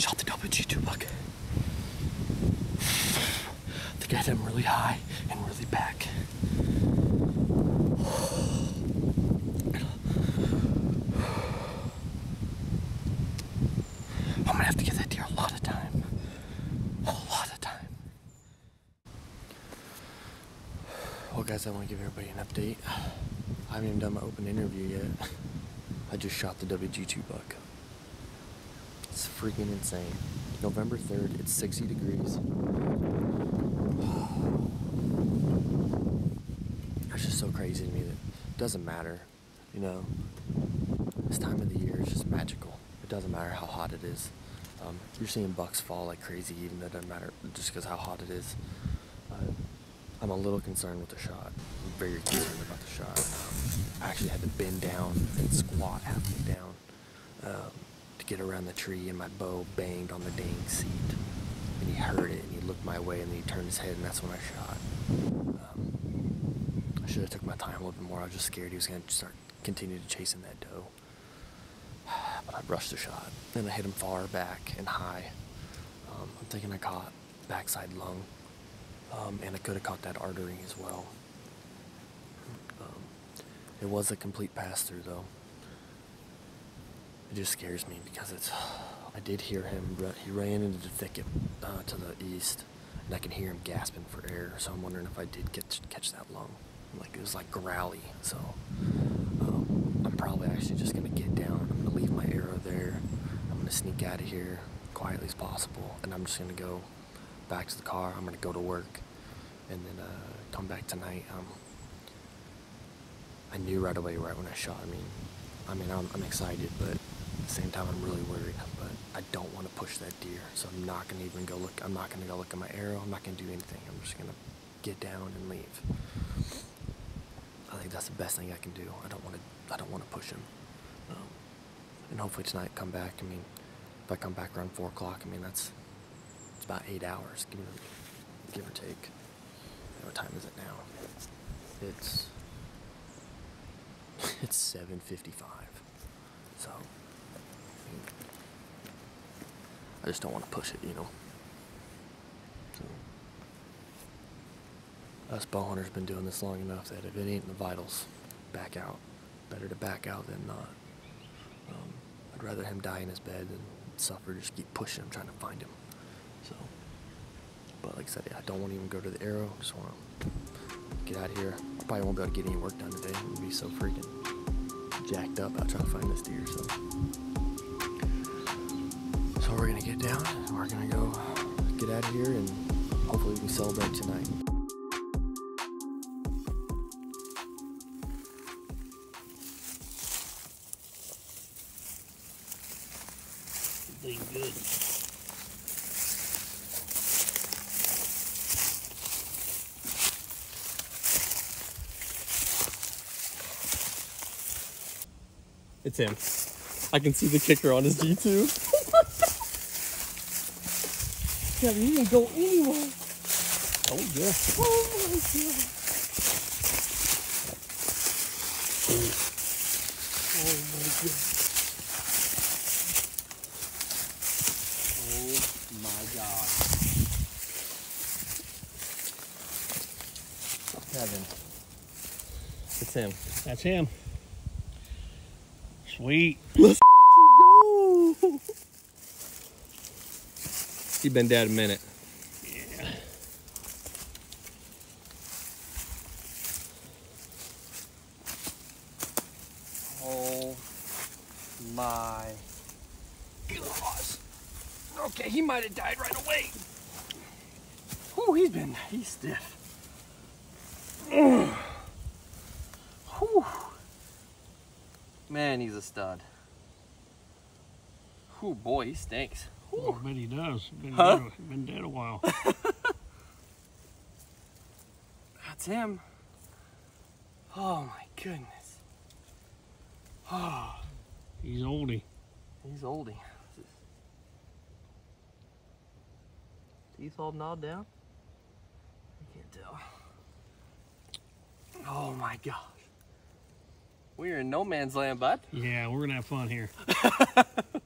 Shot the WG2 buck. Think I him really high and really back. I'm gonna have to get that deer a lot of time. A lot of time. Well, guys, I want to give everybody an update. I haven't even done my open interview yet. I just shot the WG2 buck. It's freaking insane. November 3rd, it's 60 degrees. It's just so crazy to me that it doesn't matter, you know. This time of the year is just magical. It doesn't matter how hot it is. Um, you're seeing bucks fall like crazy, even though it doesn't matter just because how hot it is. Uh, I'm a little concerned with the shot. I'm very concerned about the shot. Um, I actually had to bend down and squat halfway down um, get around the tree, and my bow banged on the dang seat. And he heard it, and he looked my way, and then he turned his head, and that's when I shot. Um, I should have took my time a little bit more. I was just scared he was going to start continue to chasing that doe. But I rushed the shot, and I hit him far back and high. Um, I'm thinking I caught backside lung, um, and I could have caught that artery as well. Um, it was a complete pass through though. It just scares me because it's. I did hear him. He ran into the thicket uh, to the east, and I can hear him gasping for air. So I'm wondering if I did get catch that lung. Like it was like growly. So um, I'm probably actually just gonna get down. I'm gonna leave my arrow there. I'm gonna sneak out of here quietly as possible, and I'm just gonna go back to the car. I'm gonna go to work, and then uh, come back tonight. Um, I knew right away, right when I shot. I mean, I mean, I'm, I'm excited, but the same time, I'm really worried. But I don't want to push that deer, so I'm not gonna even go look. I'm not gonna go look at my arrow. I'm not gonna do anything. I'm just gonna get down and leave. I think that's the best thing I can do. I don't want to. I don't want to push him. Um, and hopefully tonight, come back. I mean, if I come back around four o'clock, I mean that's it's about eight hours, give or, give or take. What time is it now? It's it's seven fifty-five. So I, just don't want to push it, you know. So us bow hunters been doing this long enough that if it ain't in the vitals, back out. Better to back out than not. Um, I'd rather him die in his bed than suffer. Just keep pushing him, trying to find him. So, but like I said, I don't want to even go to the arrow. Just want to get out of here. I probably won't be able to get any work done today. I'm gonna be so freaking jacked up out trying to find this deer. So, so we're gonna get down. We're gonna go get out of here, and hopefully we can celebrate tonight. Good. It's him. I can see the kicker on his G2. Yeah, he can go anywhere. Oh yeah. Oh my god. Oh my god. Oh my god. Kevin. It's him. That's him. Sweet. Let's He been dead a minute. Yeah. Oh my gosh. Okay, he might have died right away. Oh, he's been, he's stiff. Man, he's a stud. Oh boy, he stinks. I bet he does. Been, Huh? dead, been dead a while. That's him. Oh my goodness. Oh, He's oldie. he's oldie. Teeth all gnawed down? I can't tell. Oh my gosh. We're in no man's land, bud. Yeah, we're gonna have fun here.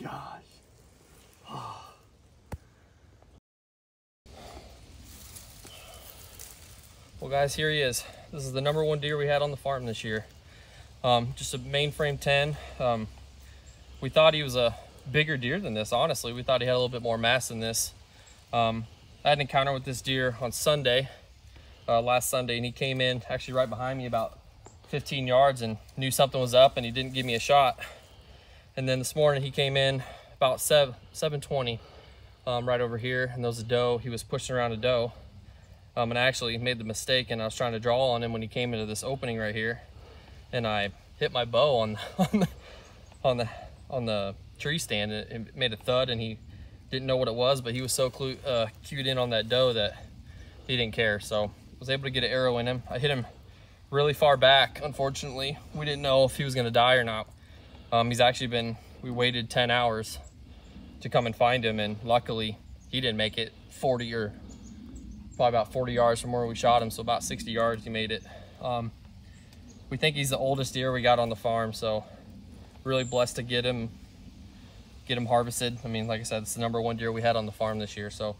Oh gosh. Well, guys, here he is. This is the number one deer we had on the farm this year. Um, just a mainframe 10. Um, we thought he was a bigger deer than this, honestly. We thought he had a little bit more mass than this. Um, I had an encounter with this deer on Sunday, uh, last Sunday, and he came in actually right behind me about 15 yards and knew something was up and he didn't give me a shot. And then this morning he came in about 7, 720 um, right over here and there was a doe. He was pushing around a doe. Um, and I actually made the mistake and I was trying to draw on him when he came into this opening right here. And I hit my bow on, on, the, on, the, on the tree stand and it made a thud and he didn't know what it was, but he was so clue, uh, cued in on that doe that he didn't care. So I was able to get an arrow in him. I hit him really far back, unfortunately. We didn't know if he was gonna die or not. Um, he's actually been, we waited 10 hours to come and find him and luckily he didn't make it 40 or probably about 40 yards from where we shot him. So about 60 yards he made it. Um, we think he's the oldest deer we got on the farm. So really blessed to get him, get him harvested. I mean, like I said, it's the number one deer we had on the farm this year. So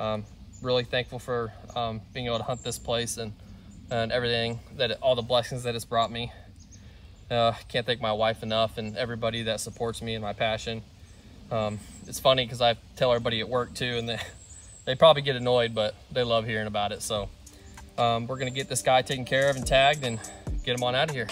um, really thankful for um, being able to hunt this place and and everything that it, all the blessings that it's brought me. Uh, can't thank my wife enough and everybody that supports me and my passion. Um, it's funny because I tell everybody at work too, and they they probably get annoyed, but they love hearing about it. So um, we're gonna get this guy taken care of and tagged and get him on out of here.